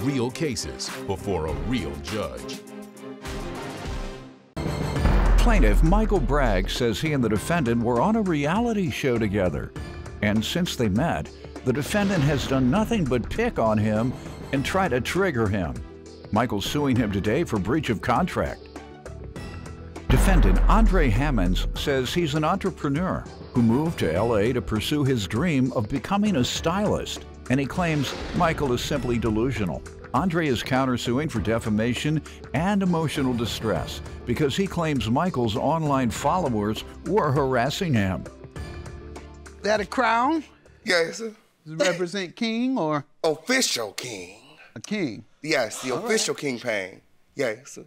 real cases before a real judge. Plaintiff Michael Bragg says he and the defendant were on a reality show together. And since they met, the defendant has done nothing but pick on him and try to trigger him. Michael's suing him today for breach of contract. Defendant Andre Hammonds says he's an entrepreneur who moved to LA to pursue his dream of becoming a stylist, and he claims Michael is simply delusional. Andre is countersuing for defamation and emotional distress because he claims Michael's online followers were harassing him. That a crown? Yes, sir. Does it represent king or Official king. a king? Yes, the official kingpin. Yes.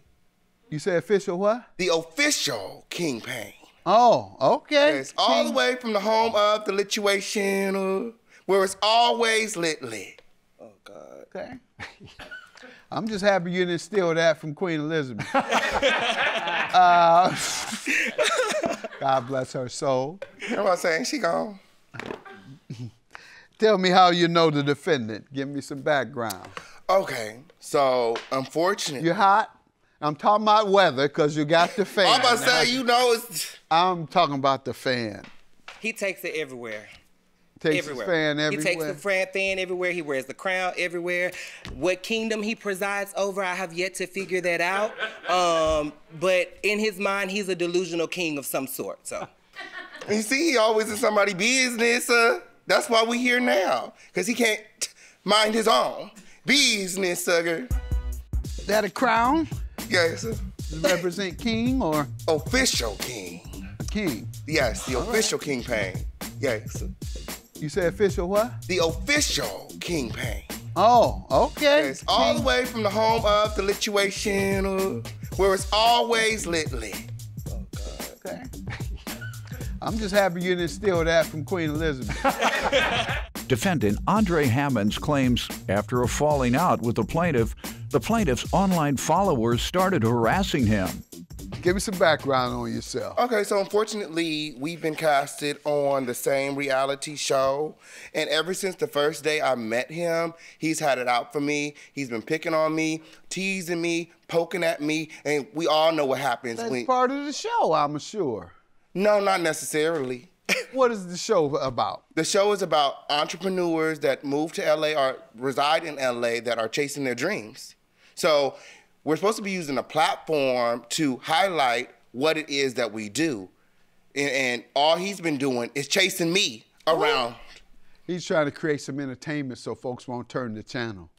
You say official what? The official kingpin. Oh, okay. Yes, all the way from the home of the lituation, uh, where it's always lit lit. Oh, God. Okay. I'm just happy you didn't steal that from Queen Elizabeth. uh, God bless her soul. You know what I'm saying? She gone. Tell me how you know the defendant. Give me some background. Okay, so unfortunately, You hot? I'm talking about weather because you got the fan. I'm about to say, you know, it's I'm talking about the fan. He takes it everywhere. Takes everywhere. the fan everywhere. He takes the fan, fan everywhere. He wears the crown everywhere. What kingdom he presides over, I have yet to figure that out. Um, but in his mind, he's a delusional king of some sort. So you see, he always in somebody' business. Uh, that's why we here now, cause he can't mind his own business, sucker. that a crown? Yes, sir. Represent king or Official king. king? Yes, the official kingpin. Yes, sir. You say official what? The official kingpin. Oh, okay. Yes, all the way from the home of the lituation, uh, where it's always lit lit. Okay. I'm just happy you didn't steal that from Queen Elizabeth. Defendant Andre Hammonds claims after a falling out with the plaintiff, the plaintiff's online followers started harassing him. Give me some background on yourself. Okay, so unfortunately, we've been casted on the same reality show. And ever since the first day I met him, he's had it out for me. He's been picking on me, teasing me, poking at me. And we all know what happens That's when. part of the show, I'm sure. No, not necessarily. What is the show about? The show is about entrepreneurs that move to LA or reside in LA that are chasing their dreams. So we're supposed to be using a platform to highlight what it is that we do. And, and all he's been doing is chasing me around. He's trying to create some entertainment so folks won't turn the channel.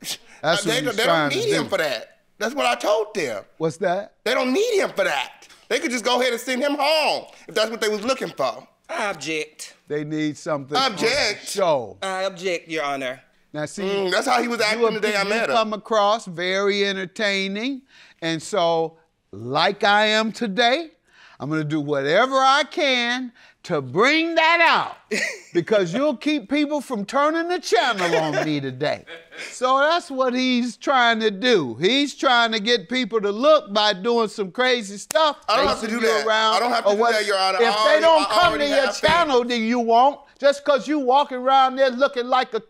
That's they what don't, he's they don't to need do. him for that. That's what I told them. What's that? They don't need him for that. They could just go ahead and send him home if that's what they was looking for. I object. They need something. on the Object. Show. I object, Your Honor. Now see, Mm, that's how he was acting the day I met him. come across very entertaining, and so like I am today, I'm gonna do whatever I can to bring that out because you'll keep people from turning the channel on me today. So that's what he's trying to do. He's trying to get people to look by doing some crazy stuff. I don't have to do that. Around I don't have to do what- that, Your Honor. If they don't come to your channel, then you won't. Just because you walking around there looking like a,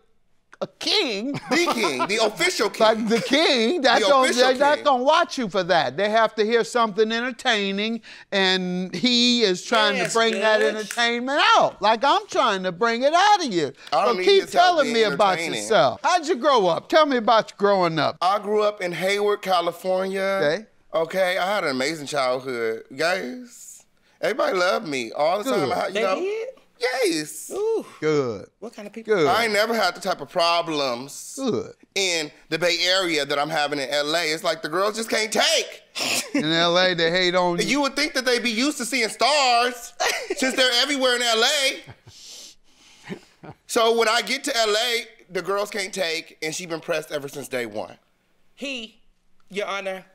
a king. The king, the official king. Like the king, that The don't, official they're not gonna watch you for that. They have to hear something entertaining, and he is trying Yes, to bring that entertainment out. Like I'm trying to bring it out of you. I don't so need keep his help telling me about yourself. How'd you grow up? Tell me about you growing up. I grew up in Hayward, California. Okay. Okay, I had an amazing childhood. Guys, everybody loved me all the time. I, you They know, did? Yes. Ooh, Good. what kind of people? Good. I ain't never had the type of problems Good. in the Bay Area that I'm having in LA. It's like the girls just can't take. In LA, they hate on you. You would think that they'd be used to seeing stars since they're everywhere in LA. So when I get to LA, the girls can't take, and she been pressed ever since day one. He, Your Honor,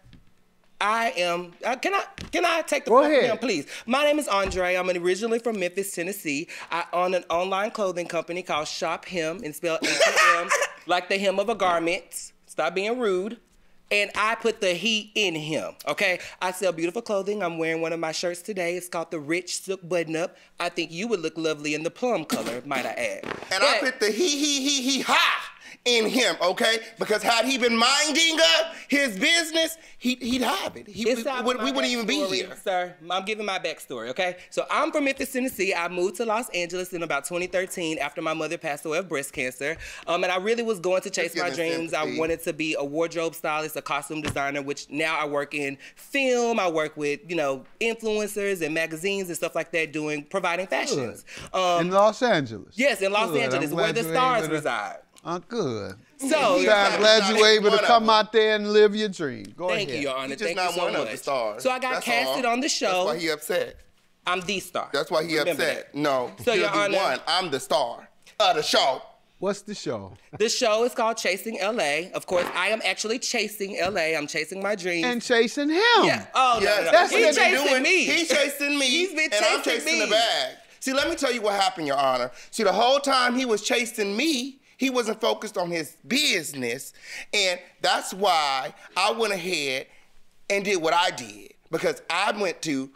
I am. Uh, can I can I take the Go floor, ahead. please? My name is Andre. I'm originally from Memphis, Tennessee. I own an online clothing company called Shop Him, and spell H-E-M, like the hem of a garment. Stop being rude. And I put the he in him. Okay, I sell beautiful clothing. I'm wearing one of my shirts today. It's called the Rich Silk Button Up. I think you would look lovely in the plum color, might I add. And I put the he he he he ha in him, okay? Because had he been minding up his business, he, he'd have it. He, we, not we- we wouldn't even be here. Sir, I'm giving my backstory, okay? So I'm from Memphis, Tennessee. I moved to Los Angeles in about 2013 after my mother passed away of breast cancer. Um, and I really was going to chase my me dreams. I wanted to be a wardrobe stylist, a costume designer, which now I work in film. I work with, you know, influencers and magazines and stuff like that doing, providing fashions. Um, in Los Angeles. yes, in Los Good. Angeles, I'm where the stars reside. Uh, good. So, Yeah. I'm glad you were able to come out there and live your dream. Go Thank ahead. you, Your Honor. He's just Thank not you so one much. of the stars. So I got That's casted all. on the show. That's why he upset. I'm the star. That's why he Remember upset. that. No, So, he'll Your be Honor- one. I'm the star of the show. What's the show? The show is called Chasing LA. Of course, I am actually chasing LA. I'm chasing my dreams. And chasing him. yeah. Oh, Yes, no, no. that's He's what been chasing me. He's chasing me. He's been chasing me. and I'm chasing chasing me. the bag. See, let me tell you what happened, Your Honor. See, the whole time he was chasing me, he wasn't focused on his business, and that's why I went ahead and did what I did because I went to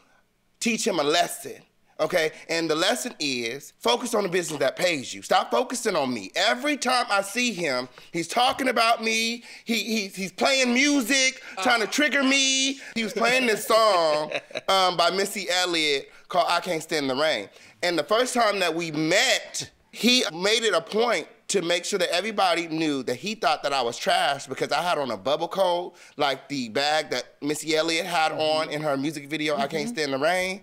teach him a lesson. Okay, and the lesson is focus on the business that pays you. Stop focusing on me. Every time I see him, he's talking about me. He, he's he's playing music, trying to trigger me. He was playing this song um, by Missy Elliott called "I Can't Stand the Rain." And the first time that we met, he made it a point to make sure that everybody knew that he thought that I was trash because I had on a bubble coat, like the bag that Missy Elliott had on in her music video, I Can't Stand the Rain.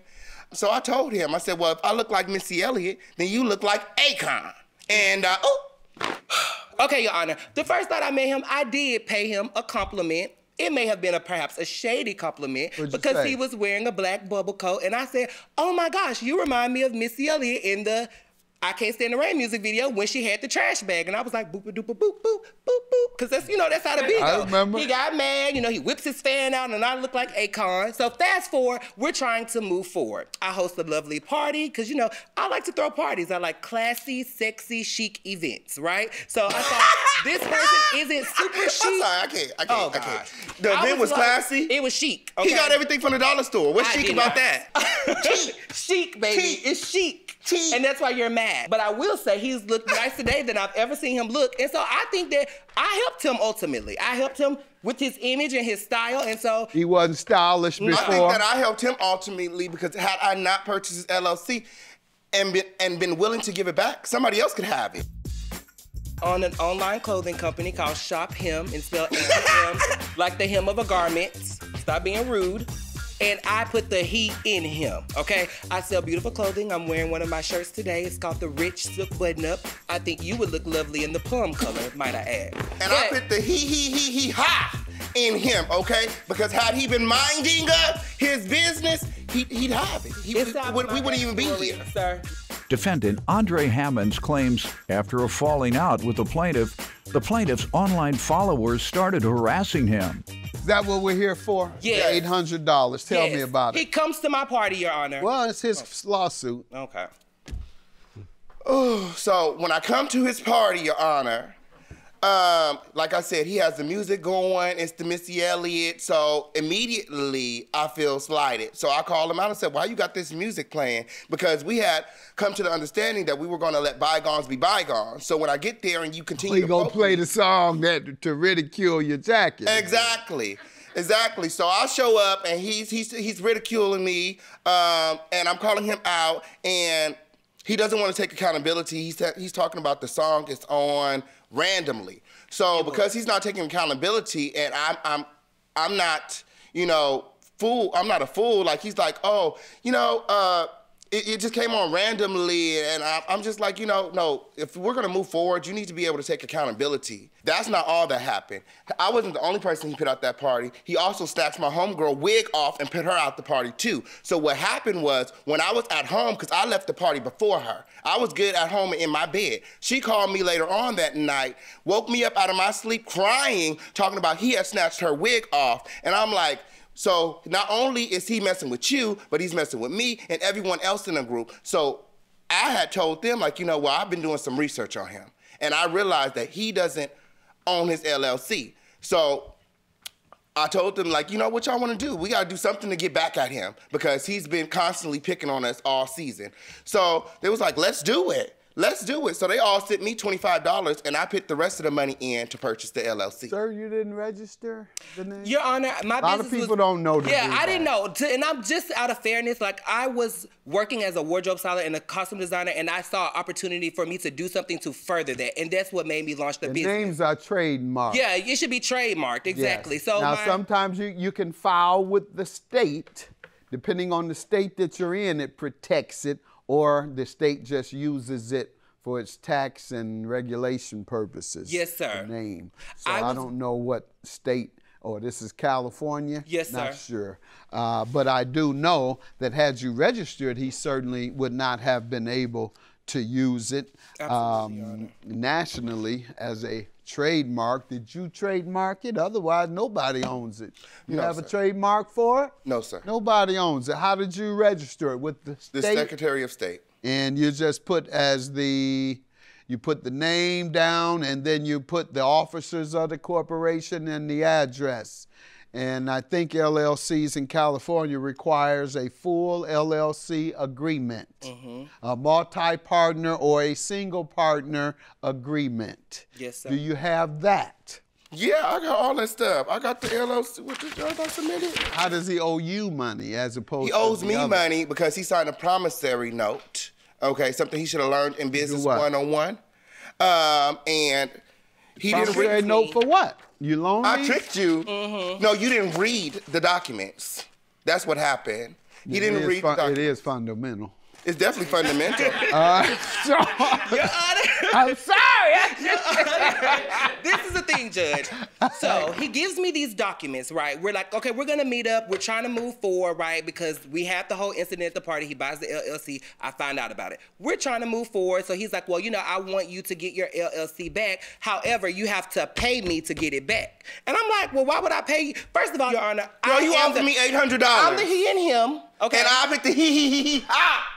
So I told him, I said, well, if I look like Missy Elliott, then you look like Akon. And, uh, oh, Okay, Your Honor. The first night I met him, I did pay him a compliment. It may have been a perhaps a shady compliment What'd because he was wearing a black bubble coat, and I said, "Oh my gosh, you remind me of Missy Elliott in the I Can't Stand the Rain music video when she had the trash bag." And I was like, "Boop a doop a boop boop boop boop," because that's you know that's how the beat I goes. remember. He got mad, you know, he whips his fan out, and I look like Akon. So fast forward, we're trying to move forward. I host a lovely party because you know I like to throw parties. I like classy, sexy, chic events, right? So I thought this person isn't super chic. I'm sorry, I can't, I can't, Oh I can't. The I event was like- classy. It was chic. He got everything from the dollar store. What's I chic about not. that? chic, chic, baby. Chic. It's chic. Chic. And that's why you're mad. But I will say he's looked nice today than I've ever seen him look. And so I think that I helped him ultimately. I helped him with his image and his style. And so He wasn't stylish before. I think that I helped him ultimately because had I not purchased his LLC and been, and been willing to give it back, somebody else could have it. on an online clothing company called Shop Him and spelled H-M like the hem of a garment. Stop being rude. And I put the he in him, okay? I sell beautiful clothing. I'm wearing one of my shirts today. It's called the Rich Silk Button Up. I think you would look lovely in the plum color, might I add. And I put the he he he he ha in him, okay? Because had he been minding uh, his business, he, he'd have it. He, It's not we, we wouldn't even be here. Sir. Defendant Andre Hammonds claims after a falling out with the plaintiff, the plaintiff's online followers started harassing him. Is that what we're here for? Yeah. Eight hundred dollars. Tell me Yes. about He it. comes to my party, Your Honor. Well, it's his lawsuit. Okay. Oh, So when I come to his party, Your Honor, um, like I said, he has the music going. It's the Missy Elliott. So immediately I feel slighted. So I called him out and said, "Why you got this music playing?" Because we had come to the understanding that we were going to let bygones be bygones. So when I get there and you continue to gonna play the song that to ridicule your jacket. Exactly. Exactly. So I show up and he's he's he's ridiculing me, um, and I'm calling him out, and he doesn't want to take accountability. He's he's talking about the song it's on randomly. So because he's not taking accountability, and I'm I'm I'm not you know fool. I'm not a fool. Like he's like, oh, you know, uh, it, it just came on randomly, and I, I'm just like, you know, no. If we're gonna move forward, you need to be able to take accountability. That's not all that happened. I wasn't the only person he put out that party. He also snatched my homegirl wig off and put her out the party too. So what happened was when I was at home, because I left the party before her, I was good at home in my bed. She called me later on that night, woke me up out of my sleep crying, talking about he had snatched her wig off, and I'm like. So not only is he messing with you, but he's messing with me and everyone else in the group. So I had told them, like, you know, well, I've been doing some research on him. And I realized that he doesn't own his LLC. So I told them, like, you know what y'all want to do? We got to do something to get back at him because he's been constantly picking on us all season. So they was like, let's do it. Let's do it. So they all sent me $25 and I put the rest of the money in to purchase the LLC. Sir, you didn't register the name? Your Honor, my business. A lot of people was, don't know to Yeah, do I didn't know, To- and I'm just out of fairness. Like I was working as a wardrobe styler and a costume designer, and I saw opportunity for me to do something to further that, and that's what made me launch the, the business. names are trademarked. Yeah, it should be trademarked Yes. exactly. So now my, sometimes you, you can file with the state, depending on the state that you're in, it protects it, or the state just uses it for its tax and regulation purposes. Yes, sir. Name. So I I, don't know what state. Oh, this is California? Yes, Not sir. sure. Uh, but I do know that had you registered, he certainly would not have been able to use it um, nationally as a trademark. Did you trademark it? Otherwise, nobody owns it. You No, have a trademark for it? No, sir. Nobody owns it. How did you register it with the The state? Secretary of State. and you just put as the you put the name down and then you put the officers of the corporation and the address and i think llcs in california requires a full llc agreement a multi-partner or a single partner agreement Yes, sir. do you have that Yeah, I got all that stuff. I got the LLC with the judge I submitted. how does he owe you money as opposed to? He to owes the me other? money because he signed a promissory note. Okay, something he should have learned in business what? 101. Um, and he didn't Promissory read. note for what you loaned I tricked you. Mm-hmm. No, you didn't read the documents. That's what happened. He It didn't read fun- the it documents. is fundamental It's definitely fundamental. I'm sorry. this is the thing, Judge. So he gives me these documents, right? We're like, okay, we're gonna meet up. We're trying to move forward, right? Because we had the whole incident at the party. He buys the LLC. I find out about it. We're trying to move forward. So he's like, well, you know, I want you to get your LLC back. However, you have to pay me to get it back. And I'm like, well, why would I pay you? First of all, Your Honor, Girl, I you offered the- me $800. I'm the he and him. Okay. And I picked the he he he he ha.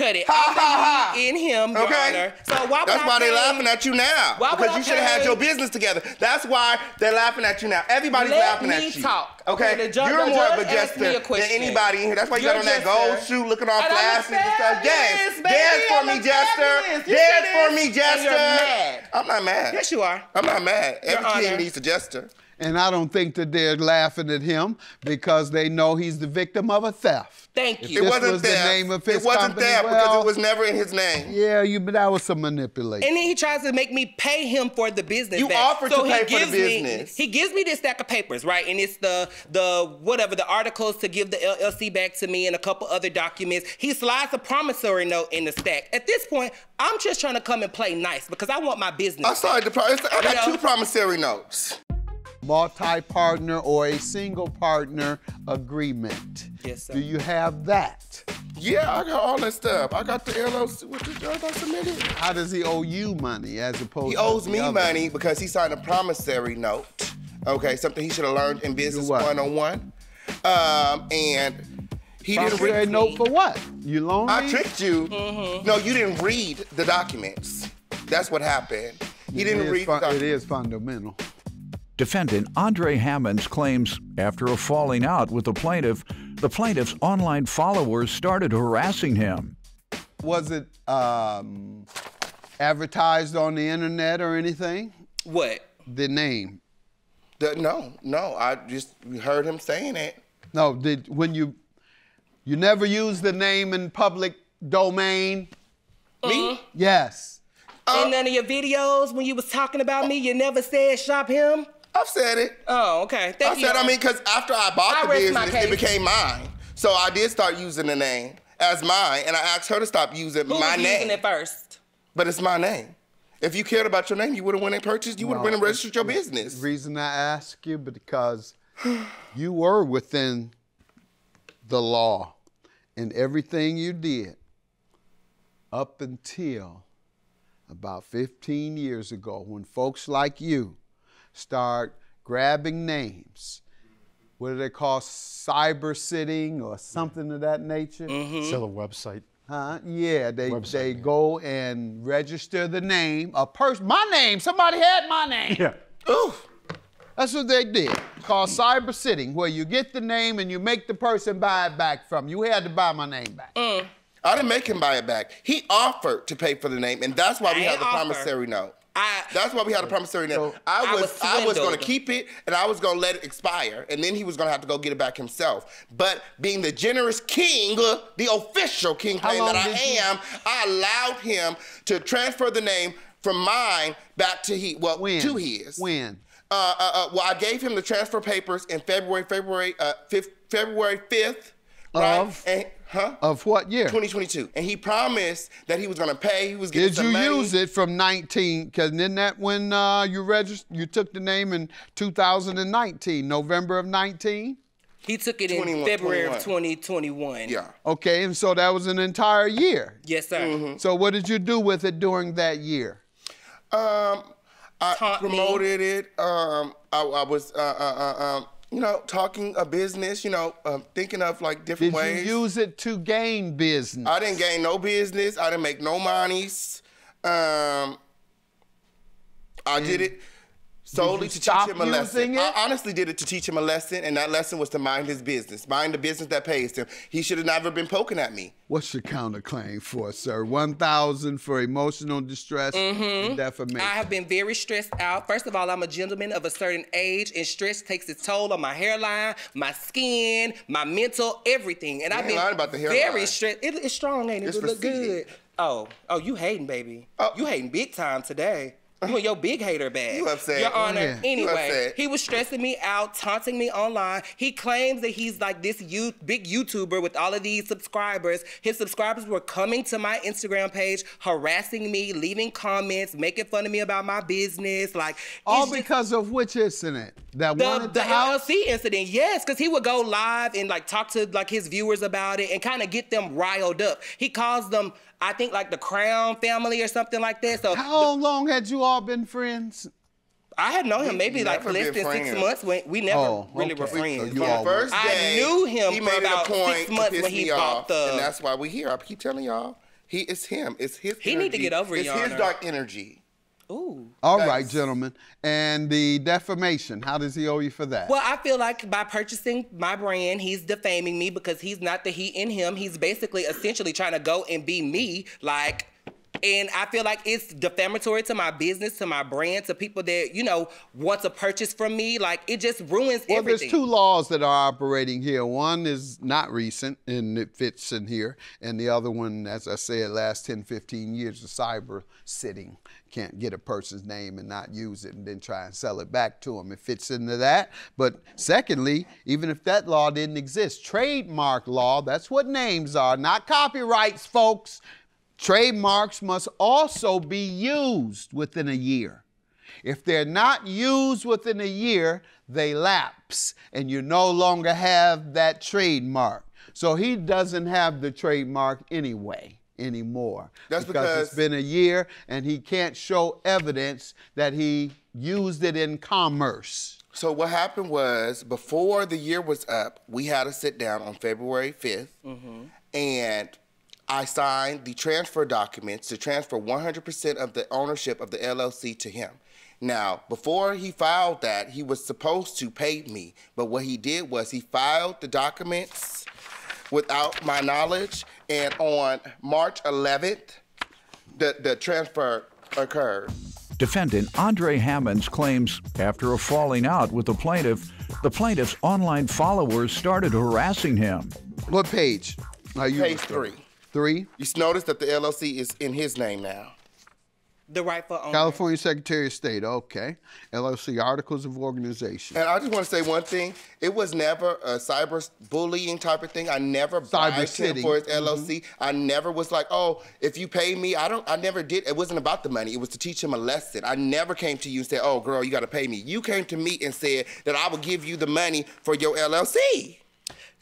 Cut it. Ha, ha, ha. in him, Your Okay. Honor. So why would That's I why they're laughing at you now. Why would because you should have had your business together. That's why they're laughing at you now. Everybody's Let laughing at you. talk. Okay, the ju- you're the more of a me jester a than anybody in here. That's why you You're got on that gold shoe, looking all And flashy and stuff. Yes, baby. dance for me, jester. Dance for me, jester. I'm not mad. Yes, you are. I'm not mad. Every king needs a jester. And I don't think that they're laughing at him because they know he's the victim of a theft. Thank If you. It this wasn't was theft. the name of his it wasn't company, theft because it was never in his name. Yeah, you, but that was some manipulation. And then he tries to make me pay him for the business. You back. offered so to he pay for the gives me- business. he gives me this stack of papers, right? And it's the the whatever the articles to give the LLC back to me and a couple other documents. He slides a promissory note in the stack. At this point, I'm just trying to come and play nice because I want my business. I saw the pro- I got You know? two promissory notes. Multi-partner or a single partner agreement. Yes, sir. Do you have that? Yeah, I got all that stuff. I got the LLC with the judge I submitted. How does he owe you money as opposed He to owes the me other? money because he signed a promissory note. Okay, something he should have learned in business what? 101. Um, and he didn't Promissory read. note for what? You loaned me. I me? tricked you. Mm-hmm. No, you didn't read the documents. That's what happened. He It didn't read fun- the documents. is fundamental. Defendant Andre Hammonds claims after a falling out with the plaintiff, the plaintiff's online followers started harassing him. Was it um, advertised on the internet or anything? what? The name? The- no, no, I just heard him saying it. No, did when you you never use the name in public domain? Uh-huh. Me? Yes. in none of your videos when you was talking about me, you never said shop him. I've said it. Oh, okay. Thank I you. said, I mean, because after I bought I the business, it became mine. So I did start using the name as mine, and I asked her to stop using Who my was name. using it first? But it's my name. If you cared about your name, you would have went and purchased. You would have Well, went and registered your business. Reason I ask you because you were within the law in everything you did up until about 15 years ago when folks like you start grabbing names. What do they call cyber sitting or something of that nature? Mm-hmm. Sell a website. Huh? Yeah, they Website, they yeah. go and register the name, a person, my name. Somebody had my name. Yeah. Ooh. That's what they did. It's called cyber sitting, where you get the name and you make the person buy it back from you. You had to buy my name back. Mm. I didn't make him buy it back. He offered to pay for the name, and that's why we I had ain't the offer. promissory note. I- that's why we had a promissory note. So- I I was, was I was going to keep it, and I was going to let it expire, and then he was going to have to go get it back himself. But being the generous king, uh, the official king that I you- am, I allowed him to transfer the name from mine back to he, well, When? to his. When? Uh, uh, uh, well, I gave him the transfer papers in February, February, uh, fifth, February fifth, right? Of? And, huh? Of what year? 2022. And he promised that he was going to pay. He was getting Did some you money. use it from 19? Because isn't that when uh, you registered? You took the name in 2019, November of 19. He took it in 21, February of 2021. Yeah. Okay, and so that was an entire year. Yes, sir. Mm-hmm. So what did you do with it during that year? Um, I Taunt me. promoted it. Um, I, I was, uh, uh, uh, um, you know, talking a business. You know, um, thinking of like different Did ways. you use it to gain business? I didn't gain no business. I didn't make no monies. Um, I did it solely to teach him a lesson. it? I honestly did it to teach him a lesson, and that lesson was to mind his business, mind the business that pays him. He should have never been poking at me. What's your counterclaim for, sir? One thousand for emotional distress and defamation. Mm-hmm. I have been very stressed out. First of all, I'm a gentleman of a certain age, and stress takes its toll on my hairline, my skin, my mental, everything. And I've ain't been about the very stressed. It, it's strong, ain't it? It's it look good. Oh, oh, you hating, baby? Oh. You hating big time today. You in your big hater bag. You upset. Your Go Honor. ahead. You Anyway, upset. he was stressing me out, taunting me online. He claims that he's like this you big YouTuber with all of these subscribers. His subscribers were coming to my Instagram page, harassing me, leaving comments, making fun of me about my business. Like All it's just- because of which incident? That one the, at the the house? LLC incident, yes, because he would go live and like talk to like his viewers about it and kind of get them riled up. He calls them, I think, like the Crown family or something like that. So How long had you all been friends? I had known him maybe like less been than six months when we never Oh, really okay. were So friends. you all the first I day, knew him he for made it about a point six to months piss when he me bought off, the- and that's why we here. I keep telling y'all, he is him. It's his. He need to energy. get over it, It's his dark energy. Ooh. All Thanks. right, gentlemen. And the defamation, how does he owe you for that? Well, I feel like by purchasing my brand, he's defaming me because he's not the he in him. He's basically essentially trying to go and be me. Like, and I feel like it's defamatory to my business, to my brand, to people that, you know, want to purchase from me. Like, it just ruins Well, everything. there's two laws that are operating here. One is not recent and it fits in here. And the other one, as I said, last 10, 15 years of cyber sitting. Can't get a person's name and not use it and then try and sell it back to them. It fits into that. But secondly, even if that law didn't exist, trademark law, that's what names are, not copyrights, folks. Trademarks must also be used within a year. If they're not used within a year, they lapse and you no longer have that trademark. So he doesn't have the trademark anyway anymore. That's it's because- it's been a year and he can't show evidence that he used it in commerce. So what happened was before the year was up, we had a sit down on February 5th, mm-hmm. and I signed the transfer documents to transfer 100% of the ownership of the LLC to him. Now, before he filed that, he was supposed to pay me, but what he did was he filed the documents without my knowledge, and on March 11th, the, the transfer occurred. Defendant Andre Hammonds claims after a falling out with the plaintiff, the plaintiff's online followers started harassing him. What page are you Page referring- three. Three? You notice that the LLC is in his name now. the rightful owner. California Secretary of State, okay. LLC Articles of Organization. And I just want to say one thing. It was never a cyber bullying type of thing. I never Cyber bribed him for his mm-hmm. LLC. I never was like, oh, if you pay me, I don't. I never did. It wasn't about the money. It was to teach him a lesson. I never came to you and said, oh, girl, you got to pay me. You came to me and said that I would give you the money for your LLC.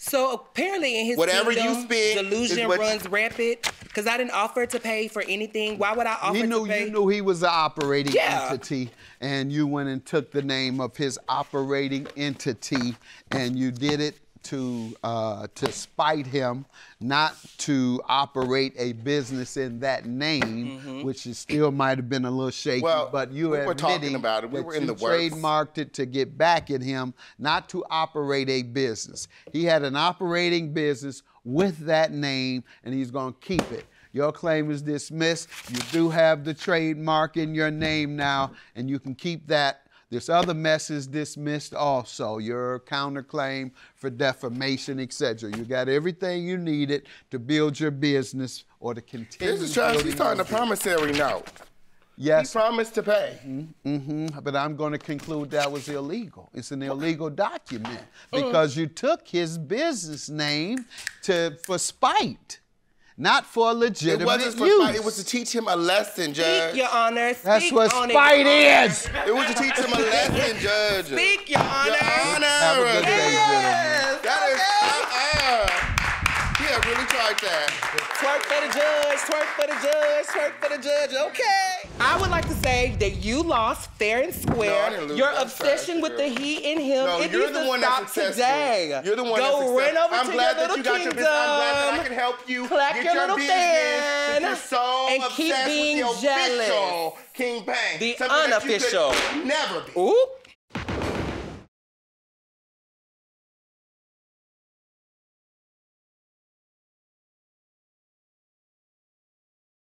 So apparently, in his Whatever you spend delusion what- runs rapid. Because I didn't offer to pay for anything. Why would I offer He knew to pay? you knew he was an operating Yeah. entity, and you went and took the name of his operating entity, and you did it to uh, to spite him, not to operate a business in that name, which is still might have been a little shaky. Mm-hmm. Well, but you we were talking about it. We were in the works. trademarked it to get back at him, not to operate a business. He had an operating business with that name, and he's going to keep it. Your claim is dismissed. You do have the trademark in your name now, and you can keep that. This other mess is dismissed also. Your counterclaim for defamation, etc. You got everything you needed to build your business or to continue. This is building he's starting a promissory note. Yes. He promised to pay. Mhm, but I'm going to conclude that was illegal. It's an illegal document Uh-uh. because you took his business name to for spite, not for It legitimate wasn't for use. spite. It was to teach him a lesson, Judge. Speak, Your Honor. Speak That's what on it, spite Your Honor. is. It was to teach him a lesson, Judge. Speak, Your Honor. Your Honor. Have a good day, tried that. Twerk for the judge, twerk for the judge, twerk for the judge. Okay. I would like to say that you lost fair and square. No, I didn't lose. Your That's obsession with the he and him. No, it you're the one that's today. You're the one Go that's run over I'm to glad your that you got your kingdom. business. I'm glad that I can help you Clap get your your little business. fan you're so and keep being with the jealous. official King Bang. The something that you could unofficial. Never be. Ooh.